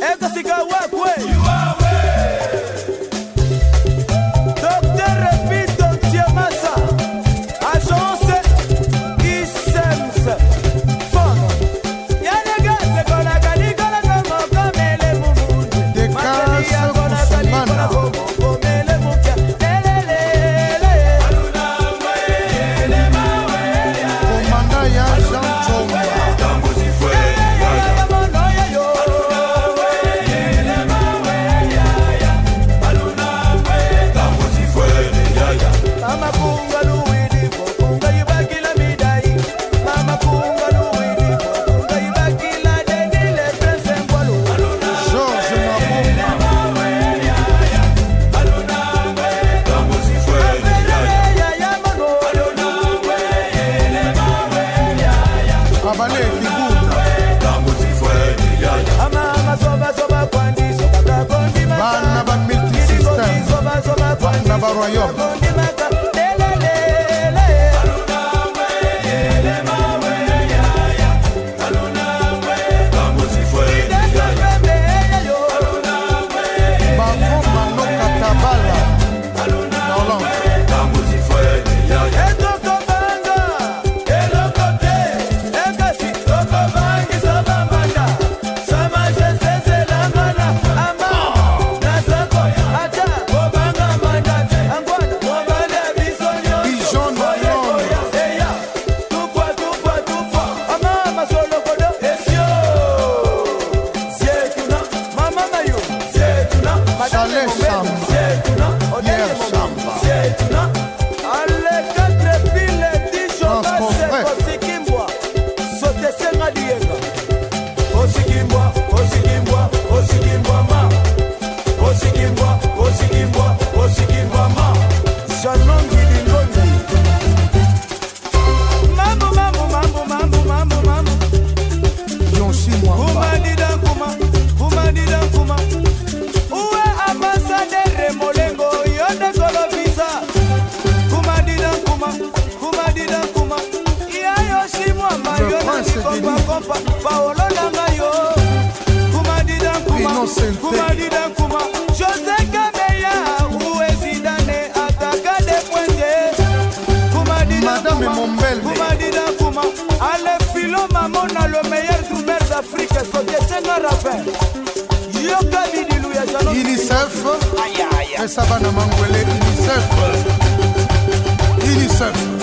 É que eu babale kigubu bana ba multisystem bana ba royaume osikimbwa osikimbwa ma osikimbwa sentekuma kuma jose kameya uesidane ataka de pointe kumadame mombele kumadida kuma ale filo mamona le meilleur drumeur d'afrique sokiesenga rapin yoka bidilu ya jalo unicef pesa bana mangwele unicef unicef